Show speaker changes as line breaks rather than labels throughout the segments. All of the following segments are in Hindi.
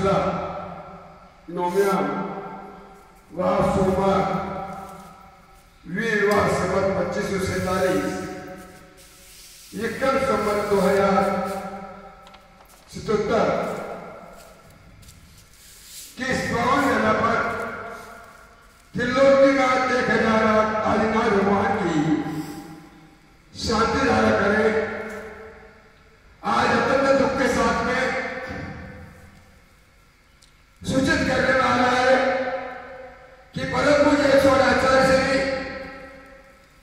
शुक्ला नौम्याम व सोमवार वीरवार संवत पच्चीस सौ सैतालीस एकम संवत दो हज़ार सतहत्तर के इस पावन जगह पर त्रिलोकीनाथ एक हज़ार आदिनाथ भगवान की शांति धारा करें आज अत्यंत दुख के साथ में सूचित करने वाला है कि परम पूज्य आचार्य श्री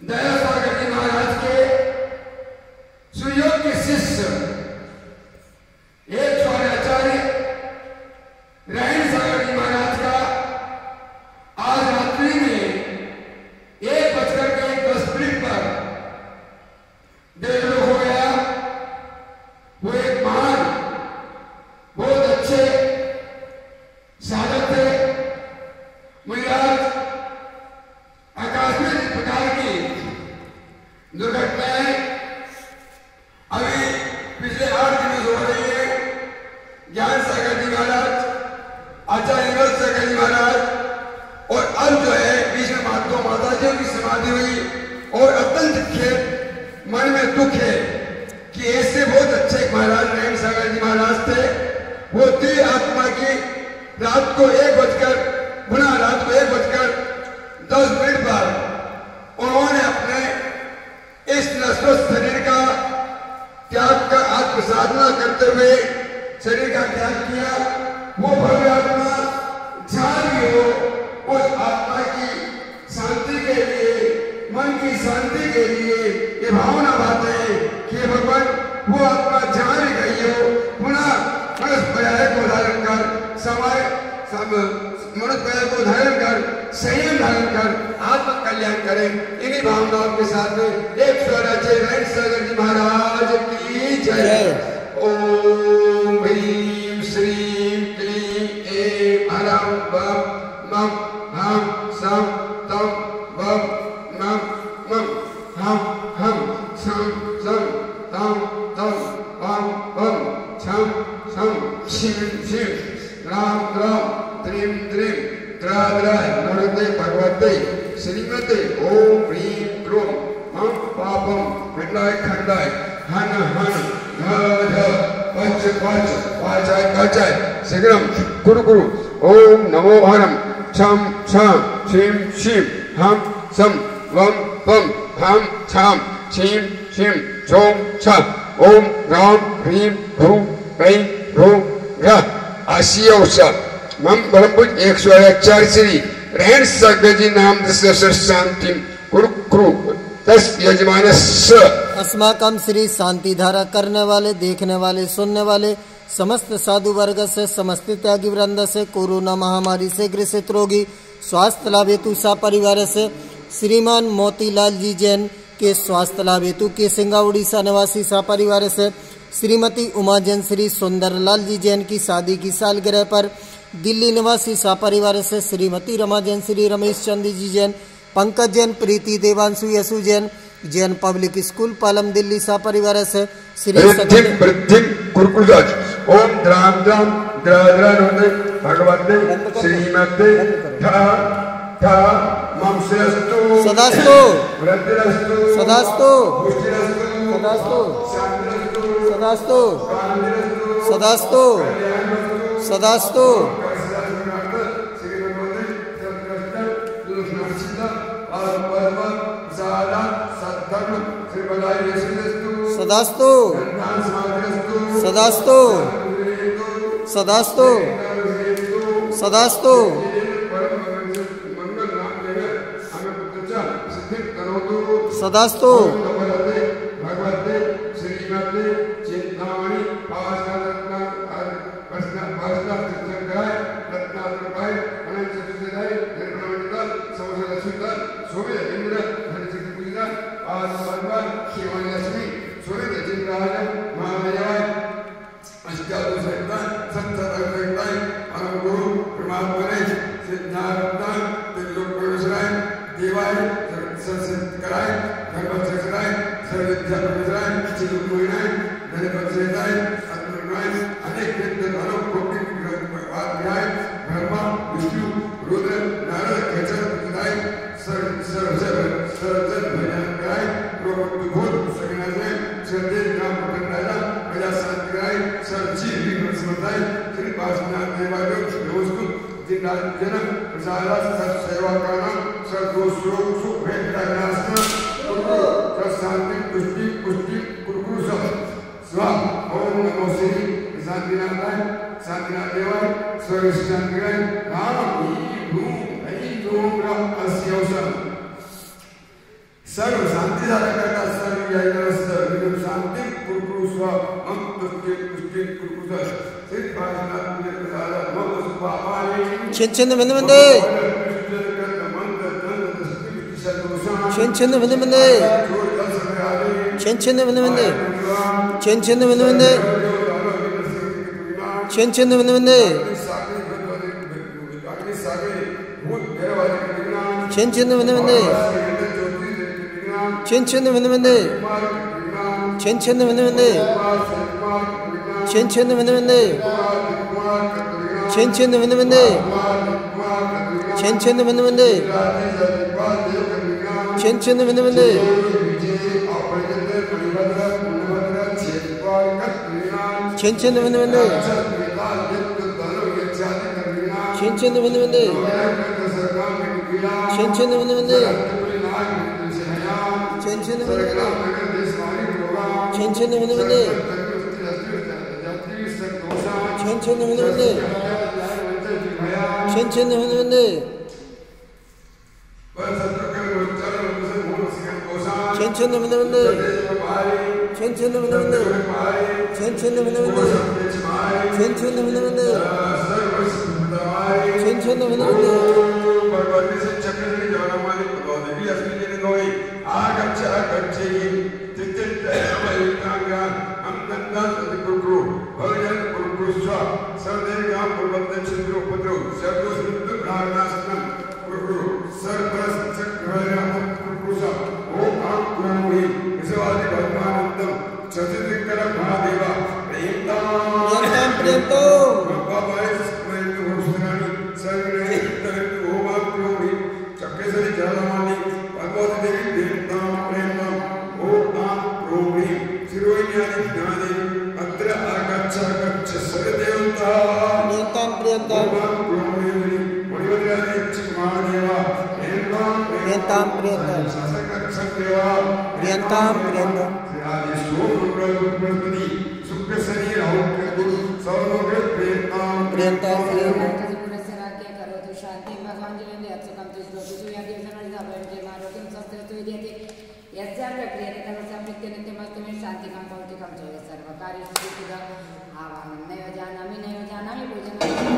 दया सागर जी महाराज के सुयोग के शिष्य एक आचार्य रहन सागर जी महाराज का आज रात्रि में एक बजकर के एक दस मिनट पर देवलोक हो गया वो एक महान बहुत अच्छे साधक थे मुनिराज आकाश में इस प्रकार की दुर्घटनाएँ अभी पिछले आठ दिनों से हो रही है ज्ञान सागर जी महाराज आचार्य विनोद सागर जी महाराज और अब जो है बीच में महात्मा माता जी की समाधि हुई और अत्यंत खेत मन में दुख है कि ऐसे बहुत अच्छे महाराज नयन सागर थे वो थी आत्मा की रात को एक बजकर पुनः रात को एक बजकर दस मिनट पर उन्होंने अपने इस नस्वत शरीर का त्याग का आत्म साधना करते हुए शरीर का त्याग किया। वो भव्य आत्मा भी हो, उस आत्मा की शांति के लिए, मन की शांति के लिए ये भावना बात है कि भगवान वो आत्मा जहाँ भी गई हो। पुनः मनुष्य पर्याय को धारण कर समय सब मनुष्य पर्याय को धारण कर संयम धारण कर आत्म कल्याण करें। इन्हीं भावनाओं के साथ में एक स्वराज्य राइट सागर जी महाराज की जय। ओम श्रीं क्लीं ऐं हरं वं मं हं सं तं वं मं मं हं हं सं सं तं तं वं वं छं छं शिं शिं राम राम त्रीं त्रीं द्रा द्रा नमस्ते भगवते श्रीमते ओम ह्रीं क्रों मं पापं खंडाय हन हन ध ध पच पच वाचाय काचाय शीघ्रम कुरु कुरु ओम नमो हरम छम छम छिम छिम हम सम वम वम हम छम छिम छिम छोम छ ओम राम ह्रीं ह्रूं ऐं ह्रूं र आशियोस मम ब्रह्मपुज एक सौ चार श्री रहन सगजी नाम दस शांति कुरु कुरु तस यजमानस्य
अस्माकम श्री शांति धारा करने वाले, देखने वाले, सुनने वाले, समस्त साधु वर्ग से, समस्त त्यागी वृंद से, कोरोना महामारी से ग्रसित रोगी, स्वास्थ्य लाभ हेतु सा परिवार से, श्रीमान मोतीलाल जी जैन के स्वास्थ्य लाभ हेतु के सिंगा उड़ीसा निवासी सा परिवार से, श्रीमती उमा जैन श्री सुंदरलाल जी जैन की शादी की सालगिरह पर, दिल्ली निवासी सा परिवार से, श्रीमती रमा जैन श्री रमेश चंदी जी जैन, पंकज जैन, प्रीति देवांशु यसु जैन जैन पब्लिक स्कूल पालम दिल्ली सा परिवार से श्री सगल
वृद्धिम ओम द्राम द्राम द्रा द्रा नोदे भगवते श्रीमते धा धा मम श्रेष्ठु
सदास्तु।
वृद्धिरस्तु।
सदास्तु।
पुष्टिरस्तु।
सदास्तु। सदास्तु। सदास्तु। सदास्तु। सदास्तु। सदास्तु। सदास्तु। सदास्तु। सदास्तु।
भगवान शिवानी लक्ष्मी शोभित जिंद्राज महादेवाय अष्टादश संतान संत संतान परम गुरु जन प्रसाद सत सेवा करना सत दूसरों को सुख भेंटता नासना सत शांति पुष्टि पुष्टि कुरकुरु सब स्वा ओम नमो श्री शांति नाथाय शांति नाथ देवाय स्वर्ग शांति नाम ही धूम हई धूम रम अस्योसम सर्व शांति साधन करता सर्व जयकर सर्व निगम शांति कुरकुरु स्व मम तुष्टि पुष्टि कुरकुरु स्व सिद्ध भाषणा पूरे प्रसाद मम
सुपापाले छेन छेन मंद मंद छेन छेन मंद मंद छेन छेन मंद मंद छेन छेन मंद मंद छेन छेन मंद मंद छेन छेन मंद
मंद Chinchene vene vene. Chinchene vene vene. Chinchene vene vene. Chinchene vene vene. Chinchene vene vene. Chinchene vene vene. Chinchene vene vene. Chinchene vene vene. Chinchene vene vene. Tension में टेंशन में ने टेंशन में ने टेंशन में ने टेंशन
में ने टेंशन में ने टेंशन में ने टेंशन
में ने टेंशन में ने प्रेतां प्रेत प्रेतां प्रेत प्रेतां प्रेत यस्या प्रक्रियेने तमसा मृत्युनित्य मस्तुमे शान्तिकां भौतिकं च सर्वकार्येषु आवाहनं नैव जानामि नैव जानामि भोजनं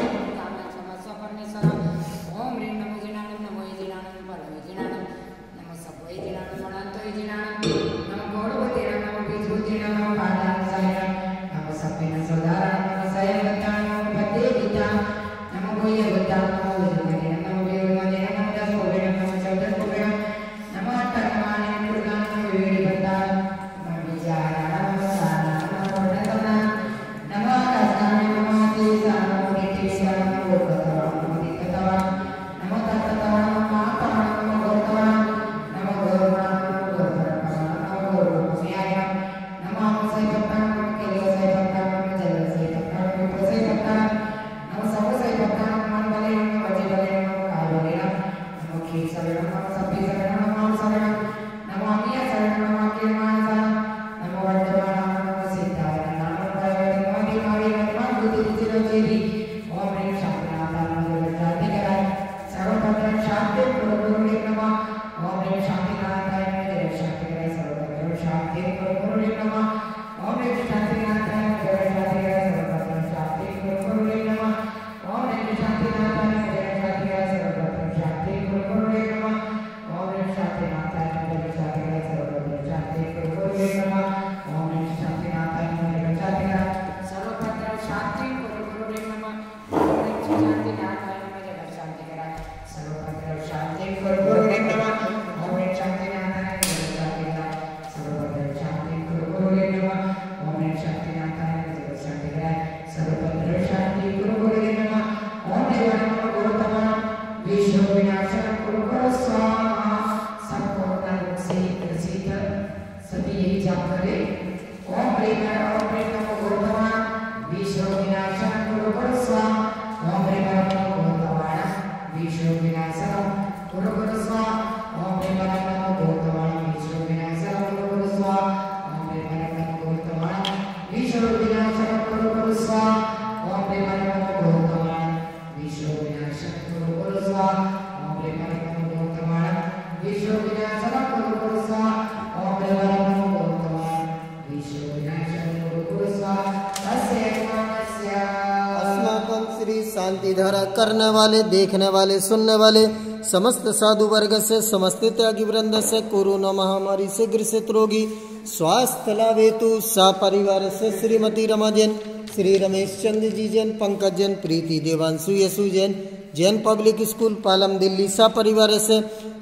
शांति धारा करने वाले, देखने वाले, सुनने वाले, समस्त साधु वर्ग से, समस्त त्यागी वृंद से, कोरोना महामारी से ग्रसित रोगी, स्वास्थ्य लाभ हेतु सा परिवार से श्रीमती रमा जैन श्री रमेश चंद्र जी जैन, पंकज जैन, प्रीति देवांशु यशु जैन जैन पब्लिक स्कूल, पालम दिल्ली, सा परिवार से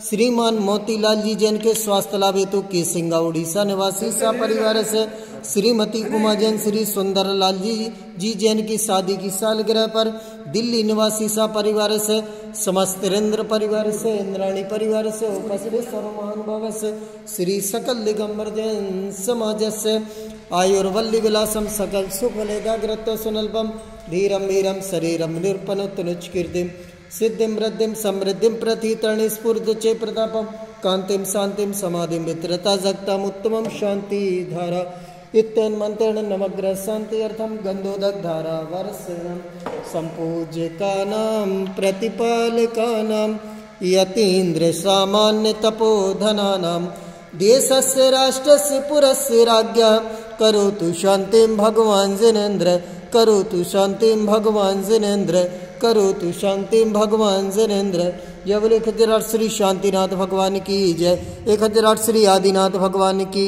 श्रीमान मोतीलाल जी जैन के स्वास्थ्य लाभ हेतु के सिंगा उड़ीसा निवासी, सा परिवार से श्रीमती उमा जैन श्री सुंदर लाल जी जी जैन की शादी की सालगिरह पर दिल्ली निवासी सा परिवार से, समस्त इंद्र परिवार से, इंद्राणी परिवार से, उपस्थित सर्व महानुभाव से, श्री सकल दिगंबर जैन समाज से, आयुर्वल्ली विलासम सकल सुख वलेगाग्रत सुनल्पम, धीरम वीरम शरीरम निर्पनुत्तनुच्कीर्तिम सिद्धिं वृद्धिं समृद्धिं प्रथितरणि स्फूर्त चे प्रतापं कान्तिं शान्तिं समाधिं मित्रता जगतामुत्तमं शान्तिधारा इत्यन्मन्त्रेण नवग्रह शान्त्यर्थं गन्धोदग्धारा वर्षणं सम्पूज्यकानां देश से राष्ट्र से पुरस्य राज्ञा करोतु शांति भगवान् जिनेन्द्र, करोतु शांति भगवान् जिनेन्द्र, करोतु शांतिं भगवान जनेन्द्र। जब एक हज़ार श्री शांतिनाथ भगवान की जय। एक हज़ार श्री आदिनाथ भगवान की